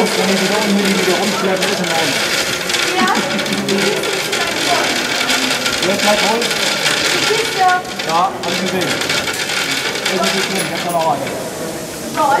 Kopf, wenn ihr wieder unten wieder rumschleppt, ist in Ordnung. Ja. Jetzt halt mal hoch. Ja, hab ich gesehen. Ich ist nicht schlimm, jetzt kann auch rein. Toll.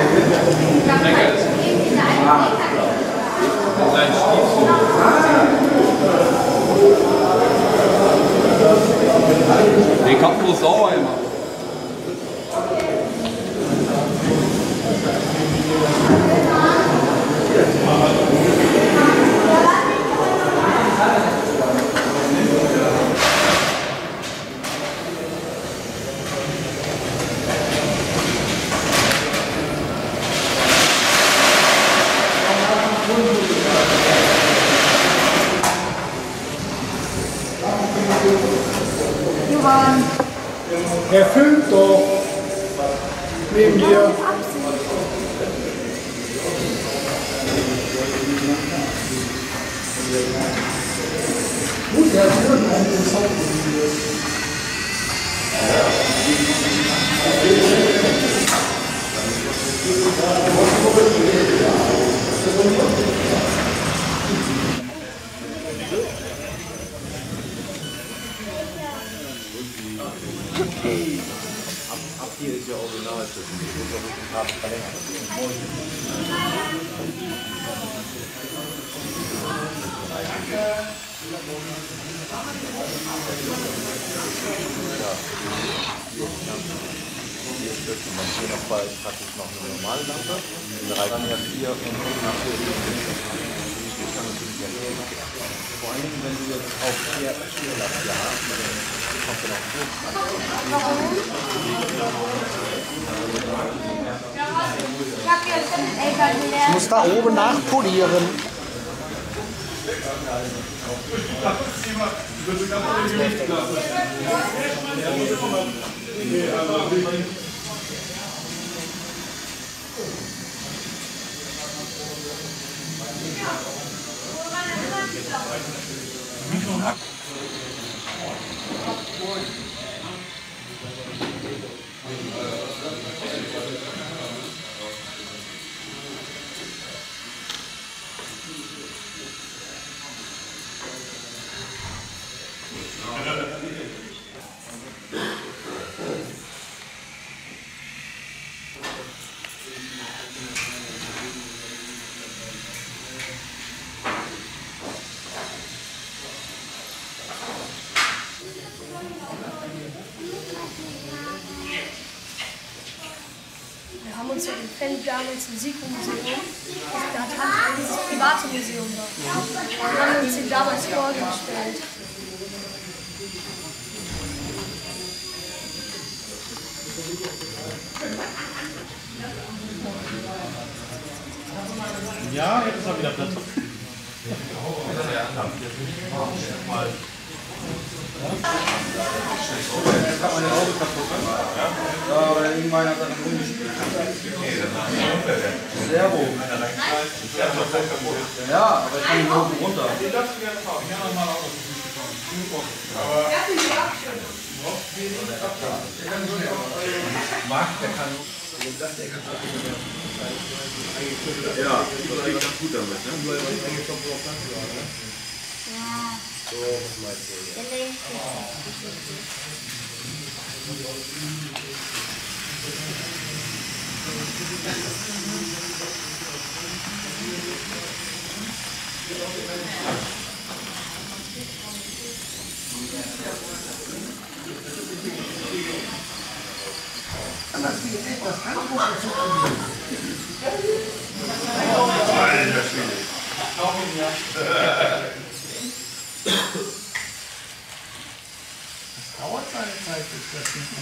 fahren. Herr doch neben dir. Gut, er hat irgendeinen Sound. hier ist ja original zu Hier stützt man hier noch bei praktisch noch eine normale Lampe. 3,4 und 4,4 allem, wenn du jetzt auf vier Tierlaster hast, dann kommt dann. Ich muss da oben nachpolieren. Ja. Thank you. zu den Feldjahren ins Musikmuseum. Da hat halt dieses private Museum da. Und haben uns den damals vorgestellt. Ja, jetzt ist er wieder Platz. Jetzt hat man den Auge kaputt machen. Ja, aber irgendwann hat er eine Runde Servo. Ja, aber ich kann den oben runter. Den lassen wir einfach. Ich habe nochmal Autos gekommen. Aber. Ja, die Der kann so nicht. Marc, der kann. Ja, das geht ganz gut damit, ne? Nur weil ich eingekommen bin auf Landwehr, ne? Ja. So, was meinst du? Ja. Anders wie jetzt Handbuch dazu angeht. Das dauert seine Zeit, bis das nicht mehr.